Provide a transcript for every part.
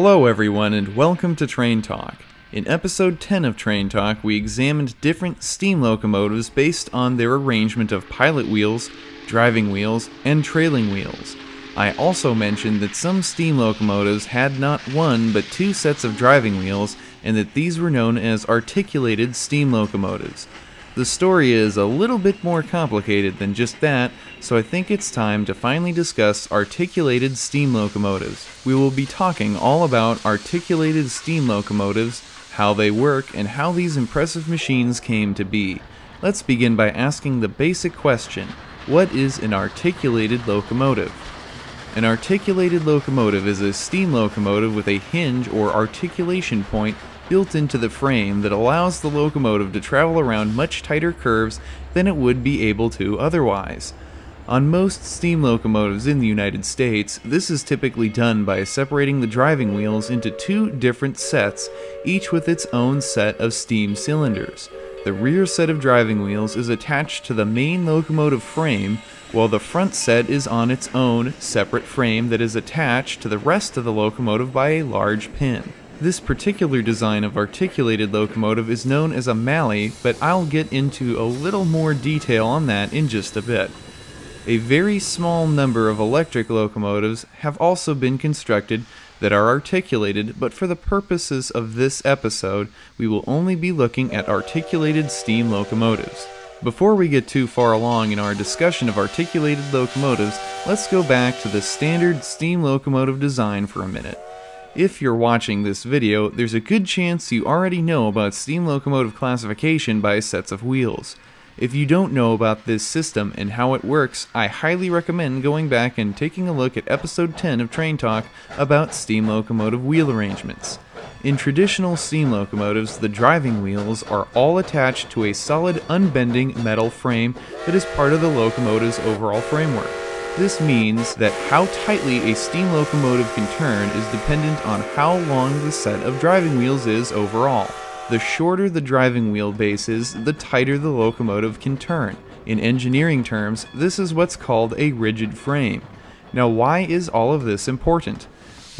Hello, everyone, and welcome to Train Talk. In episode 10 of Train Talk, we examined different steam locomotives based on their arrangement of pilot wheels, driving wheels, and trailing wheels. I also mentioned that some steam locomotives had not one but two sets of driving wheels, and that these were known as articulated steam locomotives. The story is a little bit more complicated than just that, so I think it's time to finally discuss articulated steam locomotives. We will be talking all about articulated steam locomotives, how they work, and how these impressive machines came to be. Let's begin by asking the basic question What is an articulated locomotive? An articulated locomotive is a steam locomotive with a hinge or articulation point built into the frame that allows the locomotive to travel around much tighter curves than it would be able to otherwise. On most steam locomotives in the United States, this is typically done by separating the driving wheels into two different sets, each with its own set of steam cylinders. The rear set of driving wheels is attached to the main locomotive frame, while the front set is on its own separate frame that is attached to the rest of the locomotive by a large pin. This particular design of articulated locomotive is known as a Mallet, but I'll get into a little more detail on that in just a bit. A very small number of electric locomotives have also been constructed that are articulated, but for the purposes of this episode, we will only be looking at articulated steam locomotives. Before we get too far along in our discussion of articulated locomotives, let's go back to the standard steam locomotive design for a minute. If you're watching this video, there's a good chance you already know about steam locomotive classification by sets of wheels. If you don't know about this system and how it works, I highly recommend going back and taking a look at episode 10 of Train Talk about steam locomotive wheel arrangements. In traditional steam locomotives, the driving wheels are all attached to a solid unbending metal frame that is part of the locomotive's overall framework. This means that how tightly a steam locomotive can turn is dependent on how long the set of driving wheels is overall. The shorter the driving wheel base is, the tighter the locomotive can turn. In engineering terms, this is what's called a rigid frame. Now why is all of this important?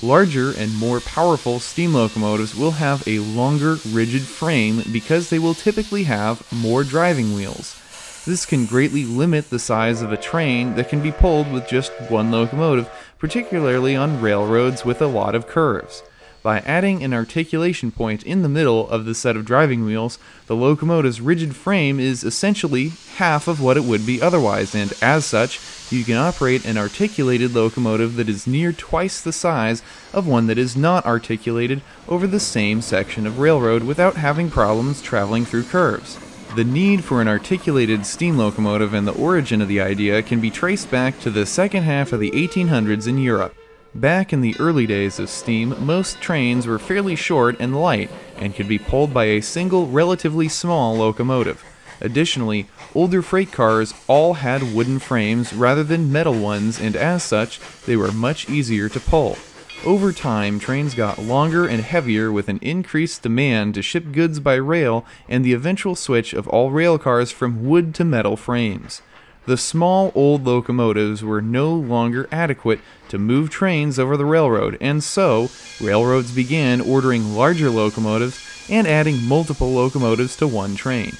Larger and more powerful steam locomotives will have a longer rigid frame because they will typically have more driving wheels. This can greatly limit the size of a train that can be pulled with just one locomotive, particularly on railroads with a lot of curves. By adding an articulation point in the middle of the set of driving wheels, the locomotive's rigid frame is essentially half of what it would be otherwise, and as such, you can operate an articulated locomotive that is near twice the size of one that is not articulated over the same section of railroad without having problems traveling through curves. The need for an articulated steam locomotive and the origin of the idea can be traced back to the second half of the 1800s in Europe. Back in the early days of steam, most trains were fairly short and light and could be pulled by a single relatively small locomotive. Additionally, older freight cars all had wooden frames rather than metal ones and as such, they were much easier to pull. Over time, trains got longer and heavier with an increased demand to ship goods by rail and the eventual switch of all rail cars from wood to metal frames. The small old locomotives were no longer adequate to move trains over the railroad, and so railroads began ordering larger locomotives and adding multiple locomotives to one train.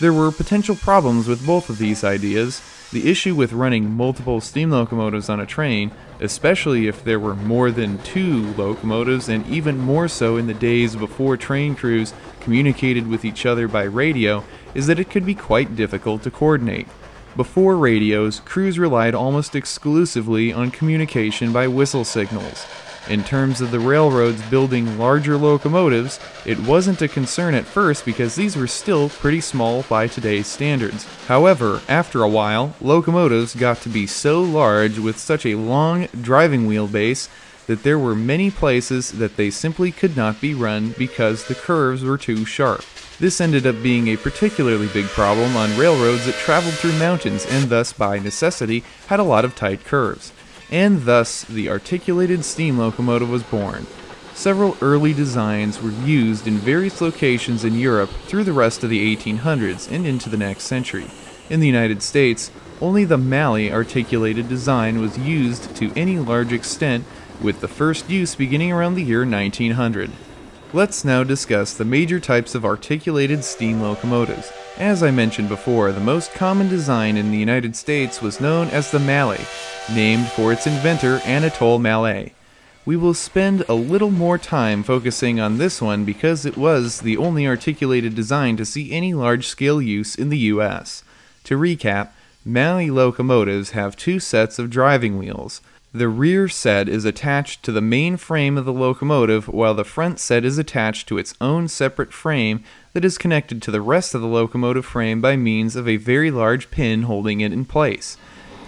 There were potential problems with both of these ideas. The issue with running multiple steam locomotives on a train, especially if there were more than two locomotives, and even more so in the days before train crews communicated with each other by radio, is that it could be quite difficult to coordinate. Before radios, crews relied almost exclusively on communication by whistle signals. In terms of the railroads building larger locomotives, it wasn't a concern at first because these were still pretty small by today's standards. However, after a while, locomotives got to be so large with such a long driving wheelbase that there were many places that they simply could not be run because the curves were too sharp. This ended up being a particularly big problem on railroads that traveled through mountains and thus, by necessity, had a lot of tight curves and thus the articulated steam locomotive was born. Several early designs were used in various locations in Europe through the rest of the 1800s and into the next century. In the United States, only the Mallet articulated design was used to any large extent with the first use beginning around the year 1900. Let's now discuss the major types of articulated steam locomotives. As I mentioned before, the most common design in the United States was known as the Mallet, named for its inventor Anatole Mallet. We will spend a little more time focusing on this one because it was the only articulated design to see any large-scale use in the US. To recap, Mallet locomotives have two sets of driving wheels, the rear set is attached to the main frame of the locomotive while the front set is attached to its own separate frame that is connected to the rest of the locomotive frame by means of a very large pin holding it in place.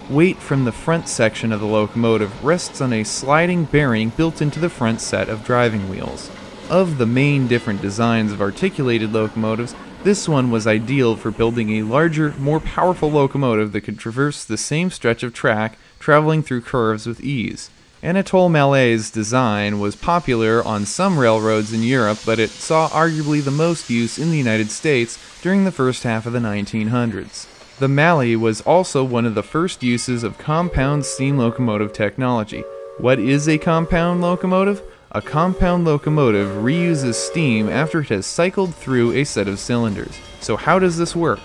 Weight from the front section of the locomotive rests on a sliding bearing built into the front set of driving wheels. Of the main different designs of articulated locomotives, this one was ideal for building a larger, more powerful locomotive that could traverse the same stretch of track traveling through curves with ease. Anatole Mallet's design was popular on some railroads in Europe, but it saw arguably the most use in the United States during the first half of the 1900s. The Mallet was also one of the first uses of compound steam locomotive technology. What is a compound locomotive? A compound locomotive reuses steam after it has cycled through a set of cylinders. So how does this work?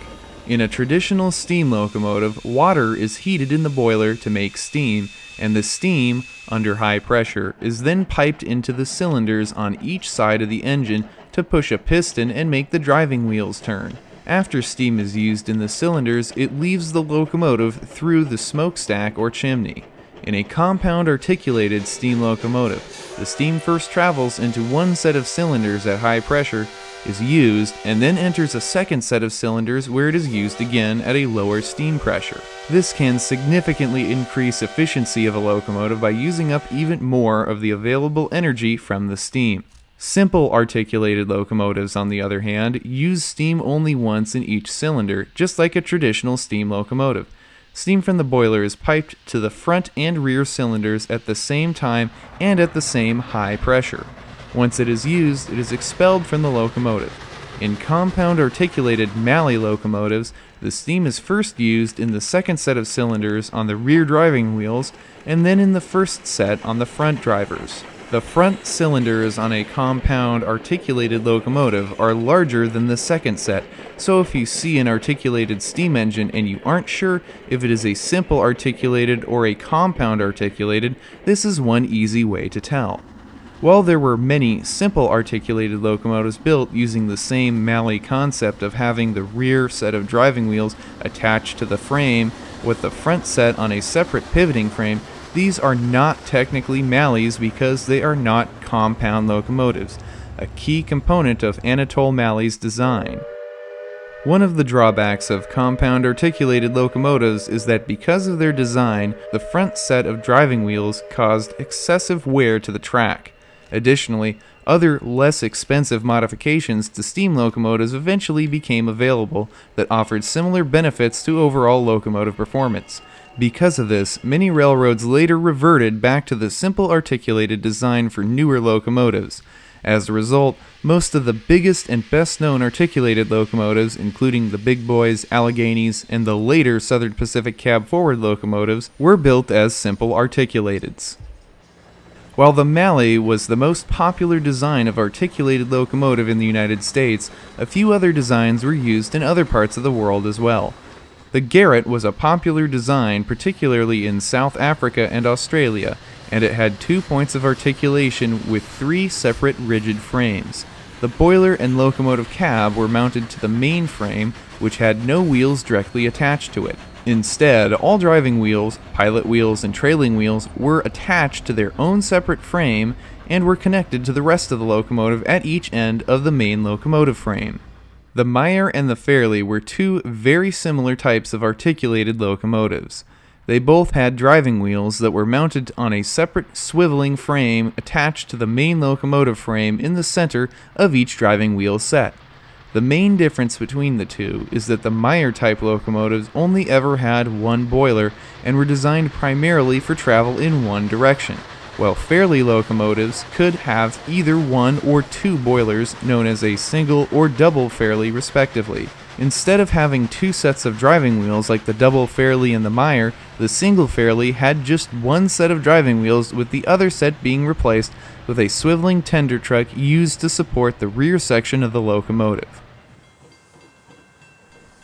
In a traditional steam locomotive, water is heated in the boiler to make steam, and the steam, under high pressure, is then piped into the cylinders on each side of the engine to push a piston and make the driving wheels turn. After steam is used in the cylinders, it leaves the locomotive through the smokestack or chimney. In a compound articulated steam locomotive, the steam first travels into one set of cylinders at high pressure is used and then enters a second set of cylinders where it is used again at a lower steam pressure. This can significantly increase efficiency of a locomotive by using up even more of the available energy from the steam. Simple articulated locomotives, on the other hand, use steam only once in each cylinder, just like a traditional steam locomotive. Steam from the boiler is piped to the front and rear cylinders at the same time and at the same high pressure. Once it is used, it is expelled from the locomotive. In compound articulated Mallet locomotives, the steam is first used in the second set of cylinders on the rear driving wheels and then in the first set on the front drivers. The front cylinders on a compound articulated locomotive are larger than the second set, so if you see an articulated steam engine and you aren't sure if it is a simple articulated or a compound articulated, this is one easy way to tell. While there were many simple articulated locomotives built using the same Mallet concept of having the rear set of driving wheels attached to the frame with the front set on a separate pivoting frame, these are not technically Mallets because they are not compound locomotives, a key component of Anatole Mallet's design. One of the drawbacks of compound articulated locomotives is that because of their design, the front set of driving wheels caused excessive wear to the track. Additionally, other less expensive modifications to steam locomotives eventually became available that offered similar benefits to overall locomotive performance. Because of this, many railroads later reverted back to the simple articulated design for newer locomotives. As a result, most of the biggest and best known articulated locomotives, including the Big Boys, Alleghenies, and the later Southern Pacific cab forward locomotives, were built as simple articulateds. While the Mallet was the most popular design of articulated locomotive in the United States, a few other designs were used in other parts of the world as well. The Garratt was a popular design particularly in South Africa and Australia, and it had two points of articulation with three separate rigid frames. The boiler and locomotive cab were mounted to the main frame, which had no wheels directly attached to it. Instead, all driving wheels, pilot wheels, and trailing wheels were attached to their own separate frame and were connected to the rest of the locomotive at each end of the main locomotive frame. The Meyer and the Fairlie were two very similar types of articulated locomotives. They both had driving wheels that were mounted on a separate swiveling frame attached to the main locomotive frame in the center of each driving wheel set. The main difference between the two is that the Meyer type locomotives only ever had one boiler and were designed primarily for travel in one direction, while Fairlie locomotives could have either one or two boilers known as a single or double Fairlie respectively. Instead of having two sets of driving wheels like the double Fairlie and the Meyer, The single Fairlie had just one set of driving wheels, with the other set being replaced with a swiveling tender truck used to support the rear section of the locomotive.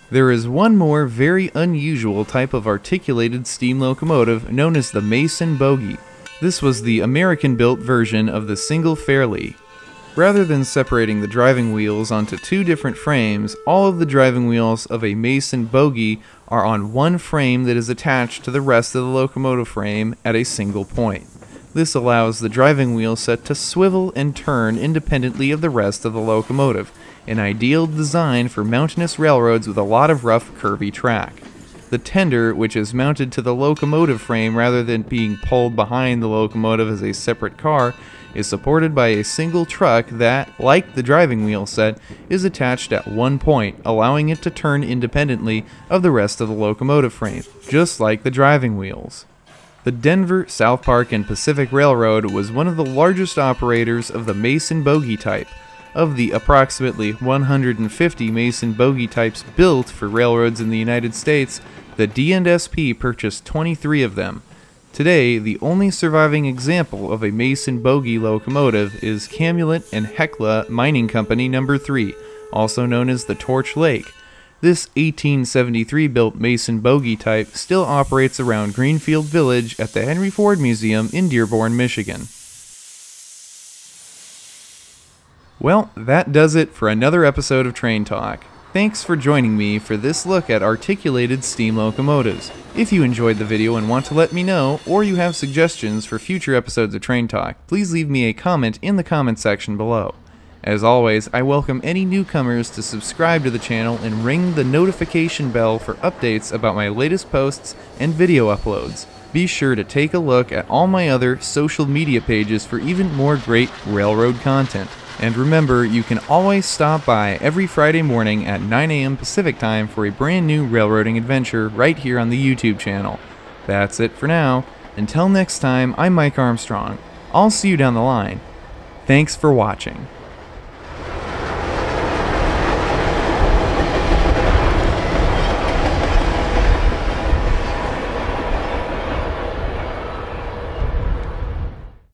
There is one more very unusual type of articulated steam locomotive known as the Mason Bogie. This was the American built version of the single Fairlie. Rather than separating the driving wheels onto two different frames, all of the driving wheels of a Mason Bogie are on one frame that is attached to the rest of the locomotive frame at a single point. This allows the driving wheel set to swivel and turn independently of the rest of the locomotive, an ideal design for mountainous railroads with a lot of rough, curvy track. The tender, which is mounted to the locomotive frame rather than being pulled behind the locomotive as a separate car, is supported by a single truck that, like the driving wheel set, is attached at one point, allowing it to turn independently of the rest of the locomotive frame, just like the driving wheels. The Denver, South Park, and Pacific Railroad was one of the largest operators of the Mason bogie type. Of the approximately 150 Mason bogie types built for railroads in the United States, the D&SP purchased 23 of them. Today, the only surviving example of a Mason bogie locomotive is Calumet and Hecla Mining Company Number 3, also known as the Torch Lake, this 1873 built Mason bogie type still operates around Greenfield Village at the Henry Ford Museum in Dearborn, Michigan. Well, that does it for another episode of Train Talk. Thanks for joining me for this look at articulated steam locomotives. If you enjoyed the video and want to let me know, or you have suggestions for future episodes of Train Talk, please leave me a comment in the comment section below. As always, I welcome any newcomers to subscribe to the channel and ring the notification bell for updates about my latest posts and video uploads. Be sure to take a look at all my other social media pages for even more great railroad content. And remember, you can always stop by every Friday morning at 9 a.m. Pacific time for a brand new railroading adventure right here on the YouTube channel. That's it for now. Until next time, I'm Mike Armstrong. I'll see you down the line. Thanks for watching.